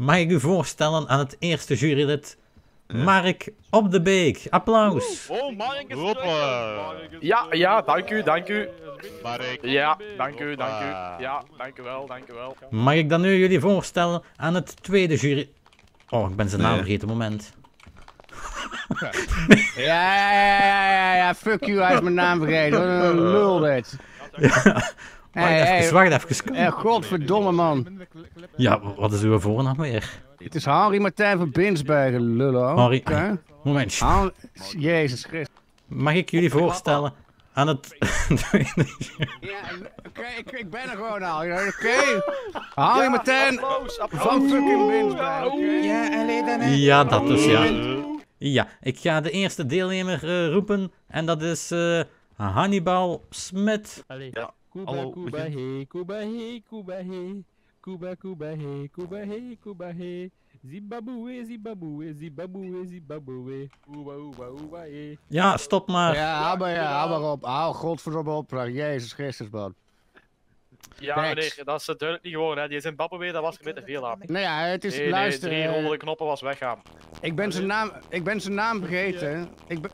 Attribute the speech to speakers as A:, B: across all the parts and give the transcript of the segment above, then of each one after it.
A: Mag ik u voorstellen aan het eerste jurylid, Mark op de Beek. Applaus.
B: Oh, Mark is terug.
C: Ja, ja, dank u, dank u.
D: Mark.
C: Ja, dank u, dank u. Ja, dank u wel, dank u wel.
A: Mag ik dan nu jullie voorstellen aan het tweede jury... Oh, ik ben zijn naam vergeten, moment.
E: Ja, ja, ja, ja, ja, ja, fuck you, hij is mijn naam vergeten. Lul dit.
A: Wacht
E: Hey,
A: even,
E: hey,
A: wacht even.
E: eh, godverdomme man.
A: Ja, wat is uw voornaam weer?
E: Het is Henri Martijn van Binsbergen, lullo.
A: Henri-
E: Oké.
A: Moment,
E: Jezus Christus.
A: mag ik jullie voorstellen aan het.
E: Ja, oké, ik, ik ben er gewoon al. Oké. Henri Martijn
C: Applaus, applaus.
E: van fucking Binsbergen.
F: Ja, alleen dan...
A: Ja, dat dus, ja. Ja, ik ga de eerste deelnemer eh, roepen en dat is eh, Hannibal Smit.
C: Ja,
G: Cuba,
C: hallo,
G: Cuba,
C: begin.
G: hey, Cuba, hey, Cuba, hey. Cuba, Cuba, hey, Cuba, hey, Cuba, hey. Zimbabwe, Zimbabwe, Zimbabwe, Zimbabwe. Oeba, oeba, oeba, hey.
A: Ja, stop maar.
E: Ja, hou maar, ja, hou maar op. Hou godverdomme op. Jezus Christus, man.
C: Ja,
E: Thanks.
C: meneer, dat is duidelijk niet gewoon, hè. Die Zimbabwe, dat was een beetje veel aan.
E: Nou ja, het is,
C: Nee, nee,
E: luister.
C: drie
E: eh,
C: rode knoppen was weggaan.
E: Ik ben zijn naam, ik ben zijn naam vergeten. Ik ben,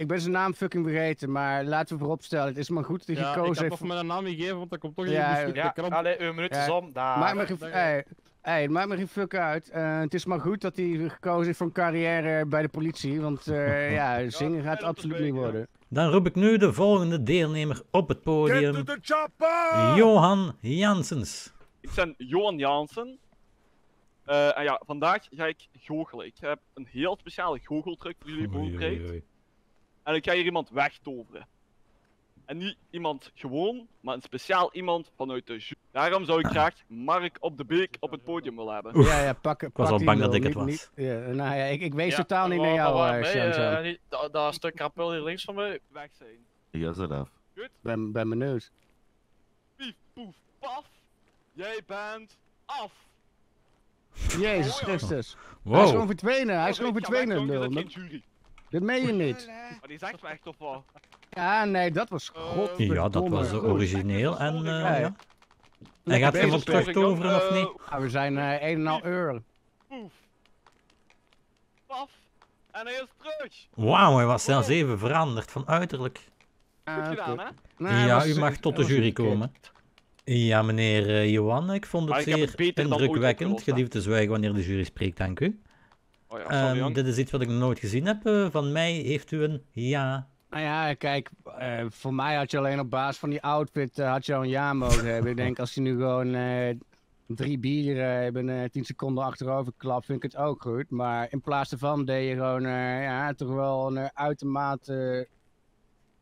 E: ik ben zijn naam fucking vergeten, maar laten we vooropstellen. Het is maar goed dat hij
G: Ja, ik
E: gekozen
G: heb
E: heeft.
G: nog mijn naam gegeven, want dat komt toch
E: Ja,
G: in de
C: Ja,
G: krant.
C: allee, uw minuut is
E: Ja,
C: om. Daar.
E: Maakt me geen, hey, maakt me geen fuck uit. Eh, het is maar goed dat hij gekozen heeft voor een carrière bij de politie. Want eh, ja, zingen gaat absoluut niet
B: ja.
E: worden.
A: Dan roep ik nu de volgende deelnemer op het podium.
B: the chopper!
A: Johan Janssens.
B: Ik ben Johan Jansen. Eh, en ja, vandaag ga ik goochelen. Ik heb een heel speciale goocheltruc voor jullie voorbereid. En ik ga hier iemand wegtoveren. En niet iemand gewoon, maar een speciaal iemand vanuit de jury. Daarom zou ik graag Mark op de beek op het podium willen hebben.
E: Ja, ja, pak, pak
A: was al bang dat ik het was.
E: niet- ja, nou ja, ik, ik wees
C: Ja,
E: totaal niet
C: maar-
E: naar jou,
C: waar- nee, eh,
E: Sjan.
C: niet- dat, dat stuk kapel hier links van mij.
B: Weg zijn.
F: Ja, zet af.
E: Ben, ben benieuwd.
B: Pief, poef, paf. Jij bent af.
E: Jezus
B: Oh.
E: Christus. Hij is gewoon
A: Wow.
E: verdwenen, hij is
B: Oké,
E: gewoon
B: ik
E: verdwenen,
B: geen jury.
E: Dat meen je niet.
B: Maar die zegt me echt toch wel.
E: Ja, nee, dat was
B: Eh,
E: godverdomme
A: Ja, dat was origineel en eh,
E: Ja,
A: ja. En gaat
E: bezig,
A: iemand
E: Sven.
A: terugtoveren of niet?
E: Ah, we zijn eh, een en uur.
B: Paf. En hij is terug.
A: Wauw, hij was zelfs even veranderd van uiterlijk.
E: Ah,
B: Goed
E: oké.
B: gedaan, hè?
E: Hij
A: Ja, u mag tot de
E: hij
A: jury komen. Ja, meneer Johan, ik vond het
B: ik
A: zeer indrukwekkend. Geliefd te zwijgen wanneer de jury spreekt, dank u.
B: Oh ja,
A: Ehm, dit is iets wat ik nog nooit gezien heb. eh, van mij heeft u een ja.
E: Nou ja, kijk, eh, voor mij had je alleen op basis van die outfit eh, had je al een ja mogen hebben. Ik denk als hij nu gewoon eh, drie bieren uh, binnen 10 seconden achterover klapt, vind ik het ook goed. Maar in plaats daarvan deed je gewoon eh, ja, toch wel een uitermate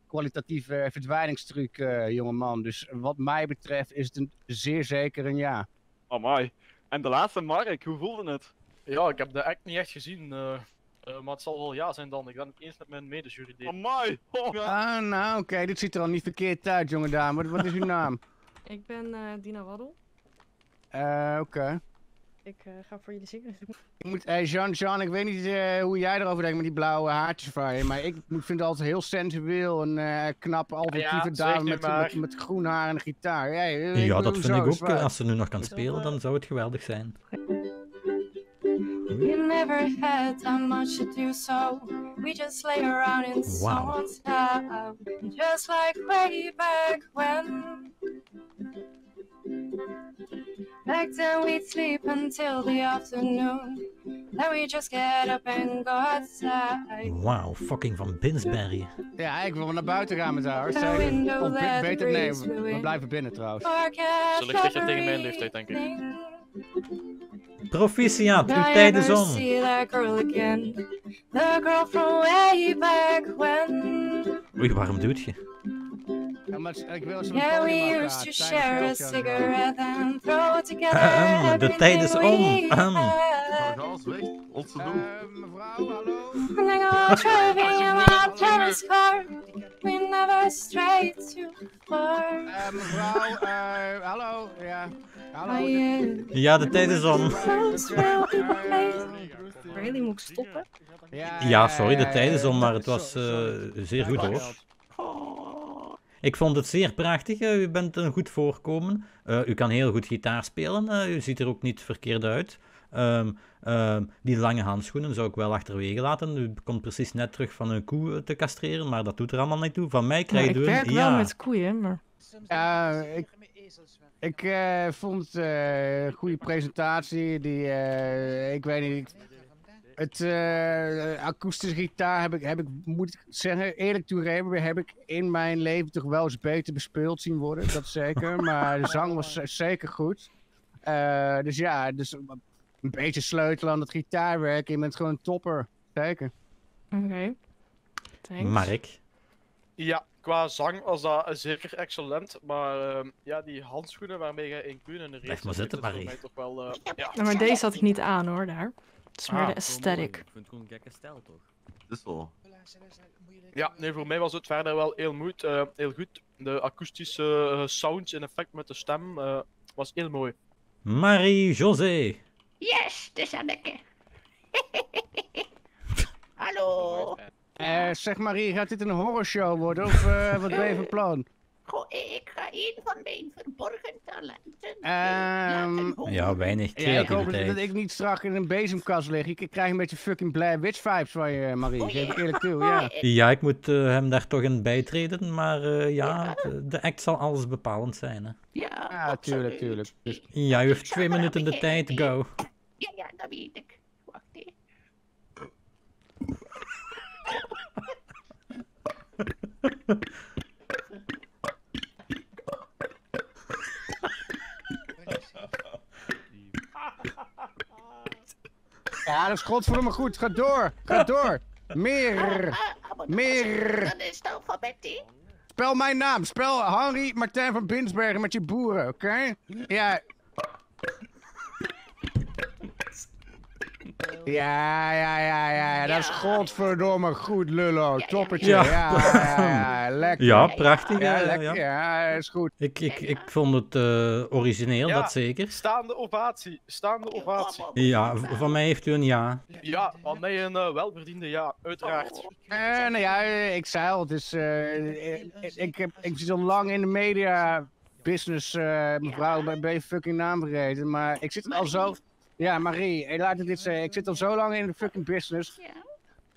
E: kwalitatieve verdwijningstruc, eh jongeman. Dus wat mij betreft is het een, zeer zeker een ja.
B: Amai. En de laatste, Mark, hoe voelde het?
C: Ja, ik heb de act niet echt gezien. eh, eh, maar het zal wel ja zijn dan. Ik ben het eens met mijn medejury.
B: Amai. Oh, ja.
E: Ah, nou oké, dit ziet er al niet verkeerd uit, jonge dame. Wat, wat is uw naam?
H: Ik ben eh, Dina Waddel.
E: Eh, oké.
H: Ik eh, ga voor jullie zingen.
E: Ik moet, hey Jean, Jean, ik weet niet eh, hoe jij erover denkt met die blauwe haartjes van je, maar ik vind het altijd heel sensueel en eh knap, alternatieve dame met, met, met groen haar en een gitaar. Ja, ik
A: Ja,
E: bedoel,
A: dat vind ik ook. Als ze nu nog kan spelen, dan zou het geweldig zijn.
H: We never had that much to do, so we just lay around in
A: Wow.
H: someone's house. Just like way back when. Back then we'd sleep until the afternoon. Then we just get up and go outside.
A: Wauw, fucking van Binsbergen.
E: Ja, ik wil naar buiten gaan met haar. Zeg, beter, nee, we, blijven binnen trouwens.
C: Ze ligt tegen mijn leeftijd, denk ik.
A: Proficiat, uw tijd is om.
H: see that girl again. The girl from way back when.
A: Oei, waarom doet je?
H: Yeah, we used to share a cigarette and throw together
A: de tijd is om.
F: Weg.
E: Eh,
F: doen.
E: mevrouw, hallo?
H: We never strayed too far.
E: Eh, mevrouw, eh, hallo? Ja, hallo?
A: Ja, de tijd is om.
H: Really, moet ik stoppen?
A: Ja, sorry, de tijd is om, maar het was eh, zeer goed hoor. Ik vond het zeer prachtig. eh, U bent een goed voorkomen. Eh, u kan heel goed gitaar spelen. eh, u ziet er ook niet verkeerd uit. Ehm, ehm, die lange handschoenen zou ik wel achterwege laten. U komt precies net terug van een koe eh, te castreren, maar dat doet er allemaal niet toe. Van mij krijg je
D: ik
A: doen.
D: werk wel
A: ja.
D: met koeien, maar...
E: Ja, ik, ik eh, vond het eh, een goede presentatie. Die, eh, ik weet niet. Het eh, akoestische gitaar heb ik, heb ik, moet ik zeggen, eerlijk toegeven, heb ik in mijn leven toch wel eens beter bespeeld zien worden. Dat zeker. maar de zang was zeker goed. Eh, dus ja, dus een beetje sleutelen aan het gitaarwerk. Je bent gewoon een topper. Zeker.
D: Oké. Thanks.
A: Mark.
C: Ja, qua zang was dat zeker excellent. Maar ehm, ja, die handschoenen waarmee je in Kuhn en de race
A: Blijf maar
C: zit,
A: zitten, Marie.
C: toch wel... eh, ja.
D: Maar deze had ik niet aan hoor, daar. Het is meer
C: Ah,
D: de aesthetic.
G: Ik vind het gewoon een gekke stijl toch?
F: Het is zo.
C: Ja, nee, voor mij was het verder wel heel, moed, eh, heel goed. De akoestische eh, sounds en effect met de stem eh, was heel mooi.
A: Marie-José.
I: Yes, het is Anneke. Hallo.
E: Eh, zeg Marie, gaat dit een horrorshow worden of eh, wat ben je van plan?
I: Goh, ik ga een van mijn verborgen talenten laten horen.
A: Ja, weinig
E: Ja, ik hoop dat,
A: creativiteit.
E: dat ik niet strak in een bezemkast lig. Ik krijg een beetje fucking Blair Witch vibes van je, Marie.
I: Oh,
E: Geef ik
I: ja.
E: eerlijk toe, ja.
A: Ja, ik moet eh, hem daar toch in bijtreden, maar eh, ja, de, de act zal alles bepalend zijn. Hè.
I: Ja,
E: Ja, tuurlijk, tuurlijk. Dus,
A: Ja, u heeft twee minuten de tijd, go.
I: Ik. Wacht
E: ja, dat is godverdomme goed. Ga door, ga door. Meer.
I: Ah, ah, dat
E: Meer.
I: Dat is alfabet, hè?
E: Spel mijn naam. Spel Henry Martijn van Binsbergen met je boeren, oké? Ja, ja, ja, ja, ja, dat is godverdomme goed, lullo.
I: ja,
E: Toppetje.
A: ja.
E: Ja, ja, ja, lekker.
A: Ja, prachtig.
E: Ja,
A: Ja,
E: lekker.
A: ja.
E: Is goed.
A: Ik, ik, ik vond het eh, origineel,
C: Ja.
A: dat zeker.
C: Staande ovatie, staande ovatie.
A: Ja, van mij heeft u een ja.
C: Ja, van mij een eh, welverdiende ja, uiteraard.
E: Eh, nou ja, eh, ik zei al, het is, eh, ik, ik, heb, ik zit al lang in de media business, eh, mevrouw, ben, ben je fucking naam vergeten, maar ik zit al zo... Ja, Marie, eh, laat ik dit zeggen, ik zit al zo lang in de fucking business.
I: Ja.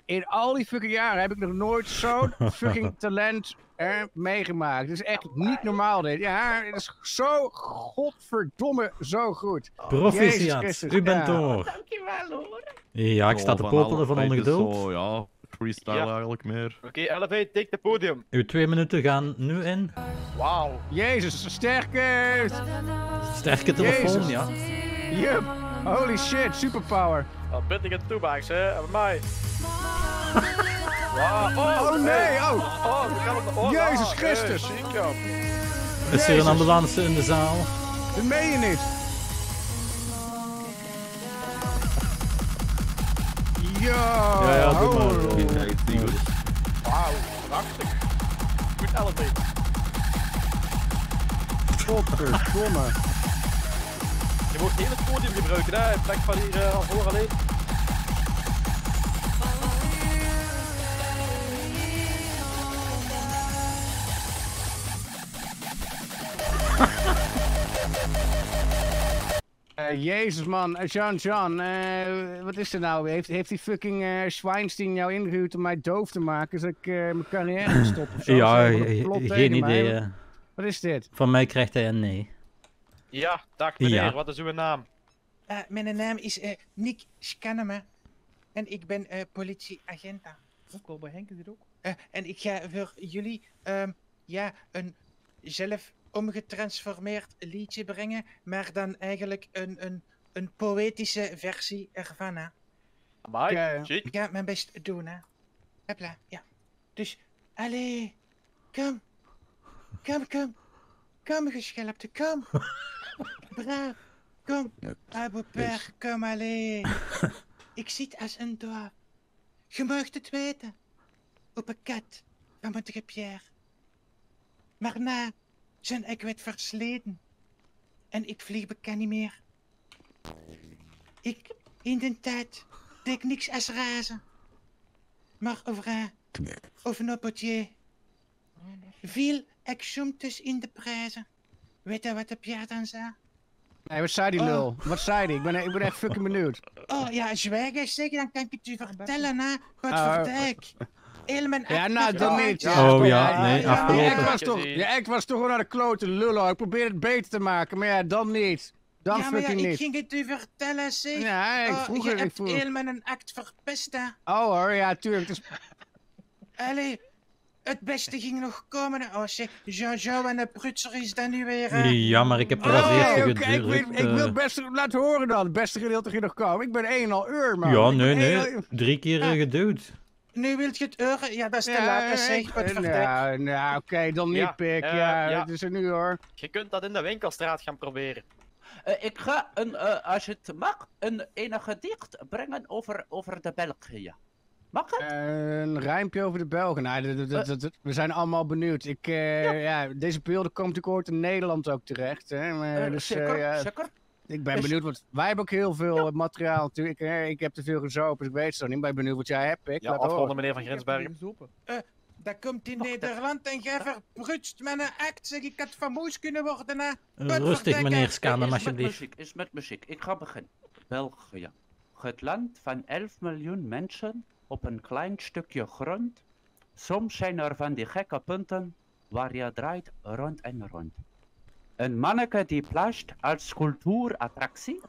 E: In al die fucking jaren heb ik nog nooit zo'n fucking talent eh, meegemaakt. Het is echt niet normaal dit. Ja, het is zo godverdomme zo goed.
A: Proficiat, u bent
E: ja.
A: door.
I: Dankjewel, hoor.
A: Ja, ik sta te popelen van ongeduld.
F: Zo, ja, freestyle
C: Ja.
F: eigenlijk meer.
C: Oké, Elevate, take the podium.
A: Uw twee minuten gaan nu in.
C: Wauw.
E: Jezus, sterke...
A: Sterke telefoon,
E: Jezus.
A: ja.
E: Yup, holy shit, superpower.
C: Wat ben ik het toebaks, hè? En mij. Oh,
E: Oh nee, oh.
C: Oh, we gaan het oh,
E: Jezus Christus.
C: ja.
A: Is er een
E: Jezus.
A: ambulance in de zaal?
E: Dat meen je niet. Yo,
A: Ja, ja, doe maar.
C: Wauw, prachtig. Goed elevate.
E: Godverdomme.
C: Je moet heel het podium gebruiken, hè? Plek van hier eh, al voor alleen.
E: Eh, Jezus man, Eh, Jean Jean, eh, wat is er nou? Heeft, heeft die fucking eh Schweinstein jou ingehuurd om mij doof te maken, zodat ik eh, mijn carrière stoppen? of zo?
A: Ja, geen idee.
E: Wat-. Wat is dit?
A: Van mij krijgt hij een nee.
C: Ja, dag meneer,
A: Ja.
C: wat is uw naam?
J: Eh, mijn naam is eh, Nick Scannema. En ik ben eh, politieagent. Ook al bij Henk is het ook. Eh, en ik ga voor jullie ehm, ja, een zelf omgetransformeerd liedje brengen. Maar dan eigenlijk een, een, een poëtische versie ervan. Hè.
C: Amai.
J: Ik ga mijn best doen. Hè. Hopla, ja. Dus, allee, kom. Kom, kom. Kom, geschelpte, kom. Braaf, kom. Abu Per, kom, allee. Ik zit als een dwaaf. Je mag het weten. Op een kat van mijn Pierre. Maar na zijn ik werd versleten. En ik vlieg bekend niet meer. Ik, in de tijd, deed niks als razen. Maar over een, over een potier. Viel ik soms in de prijzen. Weet je wat de Pierre dan zei?
E: Nee, wat zei die
J: Oh.
E: lul? Wat zei die? Ik ben, ik ben echt fucking benieuwd.
J: Oh ja, zwijgen zeggen, dan kan ik het u vertellen, hè. Wat verdijk. Heel mijn
E: Ja, nou, dan niet.
A: Oh ja, nee, afgelopen.
E: act was toch, je act was toch gewoon naar de klote lullen. Ik probeer het beter te maken, maar ja, dan niet. Dan
J: ja, maar ja, ik
E: niet.
J: ging het u vertellen, zeg.
E: Ja, ik
J: Oh,
E: vroeg
J: je
E: het, ik
J: hebt heel mijn act verpest, hè.
E: Oh hoor, ja, tuurlijk. Is...
J: Allee, het beste ging nog komen. Oh, zeg, Jojo en de prutser is dat nu weer, hè.
A: Ja, maar ik heb er
E: Oh,
A: eerste
E: oké, ik, wil
A: eh.
E: het beste laten horen dan. Het beste gedeelte ging nog komen. Ik ben 1,5 uur, man.
A: Ja, nee, nee.
E: 1,5
A: Drie keer eh, geduwd.
J: Nu wilt je het euren? Ja, dat is te
E: Ja,
J: laat, zeg. Wat
E: ik-
J: verdijk.
E: nou, nou oké, dan niet,
C: Ja,
E: pik.
C: eh,
E: ja,
C: ja.
E: het is er nu hoor.
C: Je kunt dat in de winkelstraat gaan proberen.
I: Eh, ik ga, een, eh, als je het mag, een enige gedicht brengen over, over de België. Mag het?
E: Een rijmpje over de Belgen. Nou, dat- dat- dat- dat- we zijn allemaal benieuwd. Ik, eh, ja. deze beelden komen natuurlijk ooit in Nederland ook terecht. Hè? Maar,
I: Eh,
E: dus, eh,
I: zeker,
E: ja,
I: zeker.
E: ik ben
I: Dus-
E: benieuwd, want wij hebben ook heel veel materiaal natuurlijk. Ik, ik heb te veel gezopen, dus ik weet het zo niet. Maar ik ben benieuwd wat jij hebt, ik.
C: Ja, afronden meneer Van Grensbergen.
J: Dat komt in Nederland en jij verprutst met een act. Zeg, ik had famoos kunnen worden, hè.
A: Rustig, meneer
I: is met
A: alsjeblieft.
I: muziek, is met muziek. Ik ga beginnen. België. Het land van 11 miljoen mensen op een klein stukje grond. Soms zijn er van die gekke punten waar je draait rond en rond. Een manneke die plasht als cultuurattractie.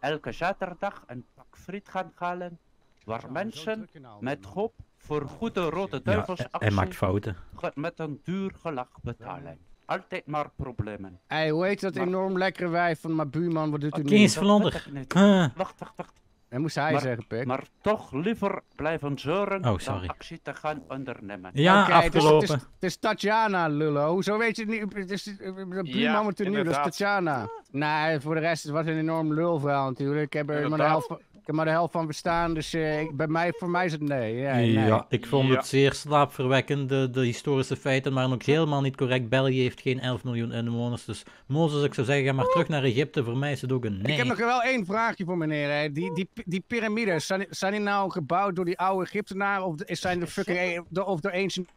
I: Elke zaterdag een pak friet gaan halen. Waar mensen met hoop voor goede rode
A: Ja,
I: duivelsactie
A: hij maakt fouten.
I: met een duur gelach betalen. Altijd maar problemen.
E: Hey, hoe heet dat
I: Maar-
E: enorm lekkere wijf van mijn buurman? Wat doet u nu?
I: Weet.
A: Ah.
I: Wacht, wacht, wacht.
E: Dat moest hij
I: Maar-
E: zeggen, pik.
I: Maar toch liever blijven zeuren
A: Oh, sorry.
I: dan actie te gaan ondernemen.
A: Ja,
E: Oké, het is-
A: afgelopen.
E: Het is, het is Tatjana, lullo. Hoezo weet je het niet? Het is eh, de buurman
C: Ja,
E: nu, dat is. Tatjana. Nee, voor de rest, het was een enorm lulverhaal natuurlijk. Ik heb er maar de
C: Inderdaad.
E: helft, van- heb maar de helft van verstaan, dus eh, ik- bij mij, voor mij is het nee. Ja, nee.
A: Ja, ik vond
C: Ja.
A: het zeer slaapverwekkend, de, de historische feiten, maar ook helemaal niet correct. België heeft geen 11 miljoen inwoners, dus Mozes, ik zou zeggen, ga maar terug naar Egypte. Voor mij is het ook een nee.
E: Ik heb nog wel één vraagje voor meneer. Hè. Die, die, die piramides, zijn, die- zijn die nou gebouwd door die oude Egyptenaren of is- zijn de fucking e- door- of door ancient...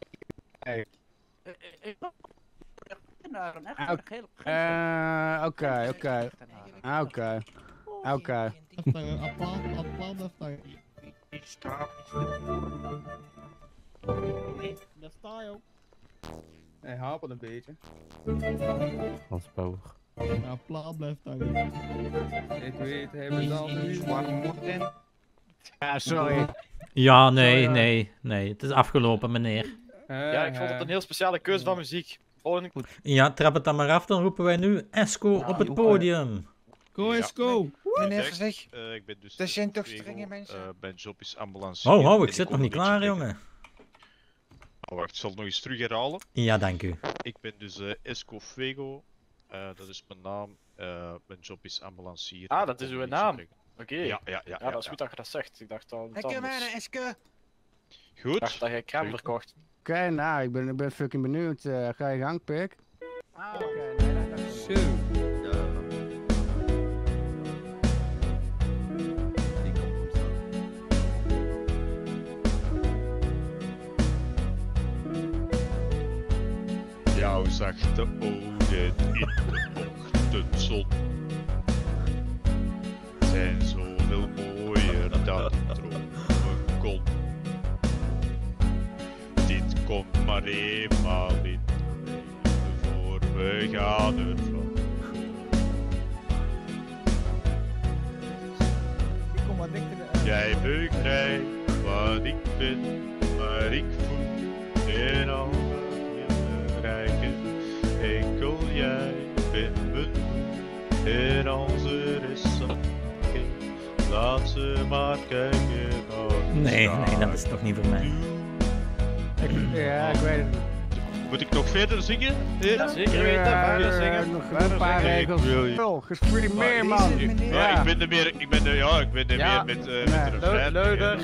E: Hey.
I: Eh, eh, ik
E: Eh, Oké, oké. Ah, Oké. Oké.
J: Hij hapert een beetje.
F: Als power.
G: Ja, plaat blijft hangen.
J: Ik weet, hij betaalt nu warm moeten.
E: Ja, sorry.
A: Ja, nee,
C: Sorry,
A: nee, nee. Het is afgelopen, meneer.
C: Ja, ik vond het een heel speciale keuze van muziek. Volgende
A: Ja, trap het dan maar af, dan roepen wij nu Esco op het podium.
G: Go is go!
J: Meneer,
K: Zeg,
J: zeg,
K: eh, ik ben dus
J: dat zijn toch strenge mensen?
K: eh, mijn job is ambulancier.
A: Oh, oh, ik zit nog niet klaar, jongen.
K: Oh, wacht, ik zal het nog eens terug herhalen.
A: Ja, dank u.
K: Ik ben dus eh, Esco eh, dat is mijn naam. eh, mijn job is ambulancier.
C: Ah, dat is uw naam. Oké.
K: Ja, ja, ja.
C: Ja, dat is goed dat je dat zegt. Ik dacht al.
J: Ik heb mij Eske.
K: Goed.
C: Ik dacht dat jij crème verkocht.
E: Oké, nou, ik ben, ik ben fucking benieuwd. Eh, ga je gang, pik. Ah, oké. Nee, dat-
K: zachte ogen in de ochtendzon zijn zoveel mooier dan dromen kon. Dit komt maar eenmaal in voor we gaan ervan.
G: Dichter.
K: Jij begrijpt wat ik ben, maar ik voel in al jij bent moe en onze zal kijken. Laat ze maar kijken naar
A: Nee, nee, dat is toch niet voor mij.
E: Ik- ja, ik weet het niet.
K: Moet ik nog verder zingen?
C: Ja, zeker weten. Verder zingen.
E: Nog
C: Verder
E: een paar
C: zingen.
E: regels.
K: Ik wil je-
E: Veel, gespreid meer, man.
K: Ja,
E: Ja.
K: ik ben er meer, ik ben er, ja, ik ben er
C: Ja.
K: meer met,
E: Nee.
K: met de refrein. Natuurlijk,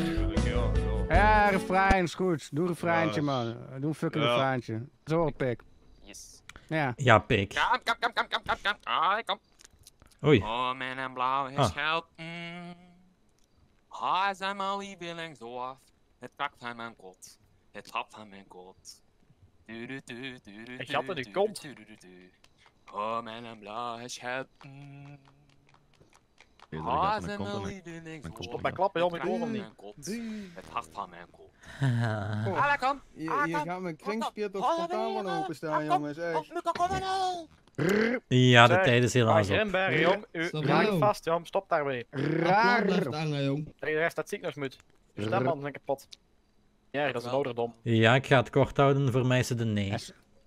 K: Ja,
E: refrein is goed. Doe een refreintje,
K: Ja,
E: man. Doe een fucking
K: ja.
E: refreintje. Zo, pik. Ja.
A: Ja, pik.
L: Kom, kom, kom, kom, kom, kom, kom. Ah, kom.
A: Oei.
L: Oh, man en blauw is
A: Ah.
L: geld. Mm. Hij zijn maar lievelingsdorf. Het kakt van mijn kot. Het gat van mijn kot. Du, du, du, du, du,
C: Een gat in
L: du,
C: uw
L: du,
C: kont?
L: du, du, du, du. Oh, man en blauw is geld. Ah,
F: gaat mijn kont
L: mijn
F: en mijn-. Stop
C: Stop bij klappen, joh, met
L: Het
C: oren niet.
L: Het hart van mijn kot.
A: Ah.
L: Ah.
J: Je, je
L: Ah,
J: gaat mijn kringspier toch
L: Oh,
J: spontaan van
L: weer,
J: openstaan, jongens.
L: Oh. Luca, kom maar nou.
A: Ja, de tijd is helaas
C: Ah,
A: op.
C: Grimberg, jong. U raakt
M: nou.
C: vast, jong. Stop daarmee.
E: Raar.
C: Tegen de rest dat ziek nog moet. Je stembanden zijn kapot. Ja, dat is een ouderdom.
A: Ja, ik ga het kort houden. Voor mij is het een nee.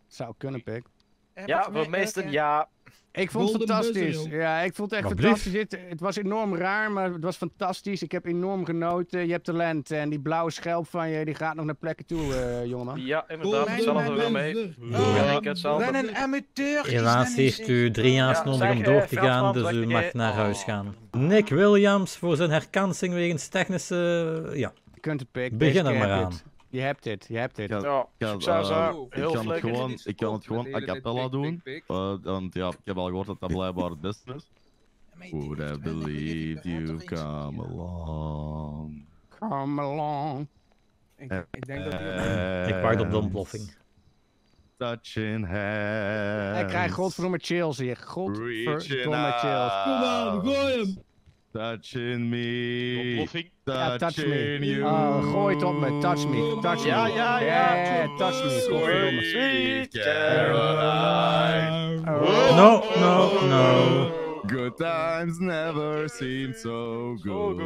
E: Zou kunnen, pik.
C: Ja, voor meesten ja.
E: Ik vond het fantastisch.
M: buzzer,
E: ja, ik vond het echt
A: Wat
E: fantastisch. Het, het was enorm raar, maar het was fantastisch. Ik heb enorm genoten. Je hebt talent. En die blauwe schelp van je, die gaat nog naar plekken toe, eh, jongeman.
C: Ja, inderdaad. Hetzelfde weer mee. ik.
J: Ben een amateur.
A: Helaas heeft u drie jaar
C: Ja,
A: nodig om
C: eh,
A: door te gaan, dus u mag naar huis
L: Oh.
A: gaan. Nick Williams voor zijn herkansing wegens technische... Ja,
E: Je kunt het,
A: begin er maar aan.
E: Je hebt dit, je hebt dit.
F: Ja,
C: Ja,
F: Ik eh, ik kan het gewoon, ik kan het gewoon a cappella doen. eh, want ja, ik heb al gehoord dat dat blijkbaar het beste is. Would have believed you come along.
E: Come along.
J: Ik, ik denk dat hij...
A: Ik wacht op de ontploffing.
F: Touching hands.
E: Ik krijg godverdomme chills hier. Godverdomme chills.
M: Kom aan, gooi hem.
F: Touching me.
K: Ontploffing.
E: Ja, touch me.
F: Touching you.
E: Oh, gooi het op me. Touch me. Touch me.
C: Ja, ja, ja.
E: Yeah, touch me. Godverdomme.
C: Sweet
F: Caroline.
E: Oh.
A: No, no, no.
F: Good times never seem so good.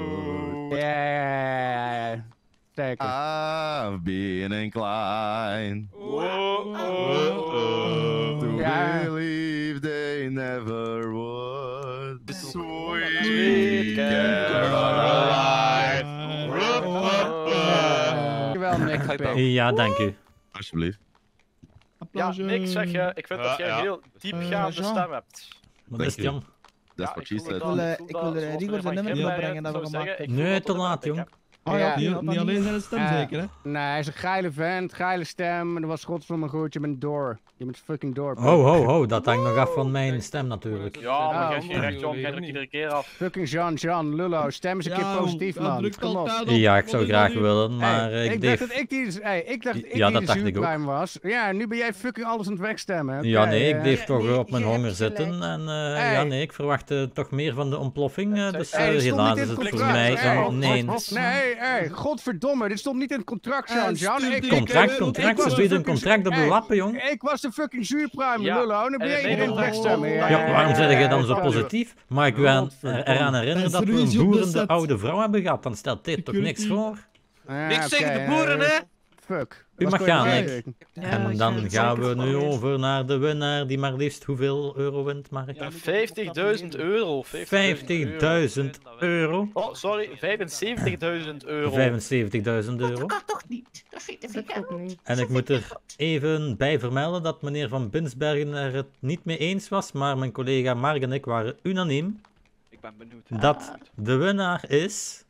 E: Ja. Zeker.
F: I've been inclined to
E: Ja.
F: believe they never
E: Dankjewel, Nick.
A: Ja, dank u.
F: Alsjeblieft.
C: Ja,
M: Applaus.
C: Nick, zeg je. Ik vind dat
K: Ja,
C: jij een
K: ja.
C: heel diepgaande
M: Jean.
C: stem hebt.
A: Wat is
F: said.
C: dat-
J: wil, eh,
C: ik
J: wil, eh, Rigor zijn nummer niet opbrengen
A: Nee, te laat, jong.
M: Oh ja, niet, niet alleen zijn stem
E: Eh,
M: zeker, hè?
E: Nee, hij is een geile vent, geile stem. Dat was godverdomme goed. Je bent door. Je bent fucking door.
A: Ho, ho, ho. Dat hangt nog af van mijn stem natuurlijk.
C: Ja, maar je recht, John. Jij drukt iedere keer af.
E: Fucking Jean, Jean, Lullo. Stem eens een
M: Ja,
E: keer positief, man. Kom op.
A: Ja, ik zou graag willen, maar
E: Hey,
A: ik
E: dacht dat ik die, hey, ik dacht dat ik
A: Ja,
E: die
A: dat dacht ik ook.
E: zuurpruim was. Ja, nu ben jij fucking alles aan het wegstemmen.
A: Ja, nee, ik
E: eh,
A: bleef toch op mijn
J: hebt
A: honger zitten. En eh, ja, nee, ik verwachtte toch meer van de ontploffing. dus helaas
E: niet
A: is het voor mij nee.
E: Hey, godverdomme, dit stond niet in het contract, Jean. Ik,
A: Contract,
M: Ik
A: contract,
M: was
A: ze
M: een
A: contract op de lappen, jong.
E: ik was de fucking zuurpruim,
C: Ja,
E: Lullo. Ben
C: en
E: hier in.
A: Ja, waarom zeg je dan zo positief? Mag ik aan, eraan herinneren dat we een boerende oude vrouw hebben gehad? Dan stelt dit toch niks voor?
L: Niks tegen de boeren,
E: eh,
L: hè?
E: Fuck.
A: U mag gaan? Nick. En dan gaan we nu over naar de winnaar die maar liefst hoeveel euro wint, Mark?
C: 50.000 euro.
A: 50.000 euro.
C: Oh, sorry, 75.000 euro.
A: 75.000 euro.
H: kan toch niet? Dat vind ik
D: ook niet.
A: En ik moet er even bij vermelden dat meneer Van Binsbergen er het niet mee eens was, maar mijn collega Mark en ik waren unaniem
B: Ik ben benieuwd.
A: dat de winnaar is...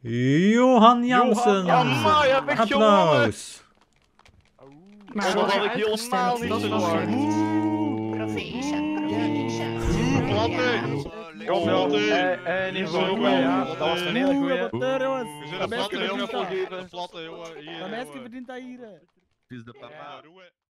A: Johan Jansen.
C: Johan, ik
A: Applaus.
D: Maar
C: Dat had ik helemaal
D: uitgestemd.
C: niet. Kom joh, eh, eh, zo ja. Dat was een hele goeie.
K: We zijn een platte jongen. Een platte jongen. Hier,
M: Een meisje
K: jongen.
M: verdient dat hier.
F: Het is de papa.